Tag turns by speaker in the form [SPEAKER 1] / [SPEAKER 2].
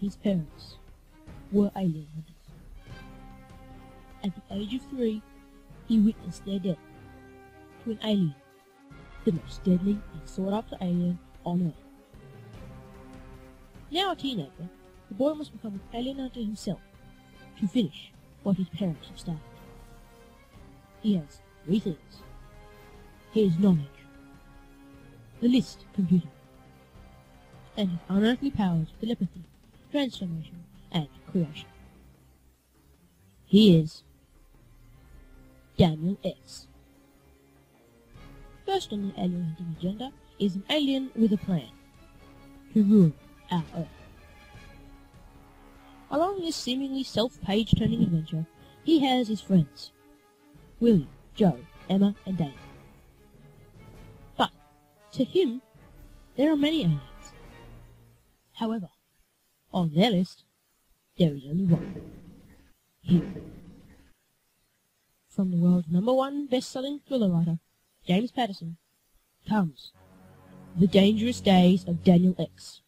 [SPEAKER 1] his parents were alien hunters. At the age of three, he witnessed their death to an alien, the most deadly and sought after alien on Earth. Now a teenager, the boy must become an alien hunter himself to finish what his parents have started. He has three things. Has knowledge, the list computer, and his unearthly powers of telepathy, transformation, and creation. He is Daniel X. First on the alien hunting agenda is an alien with a plan to ruin our Earth. Along this seemingly self-page turning adventure, he has his friends Willie, Joe, Emma, and Dave. But to him, there are many aliens. However, on their list, there is only one. Him. From the world's number one best-selling thriller writer, James Patterson, comes The Dangerous Days of Daniel X.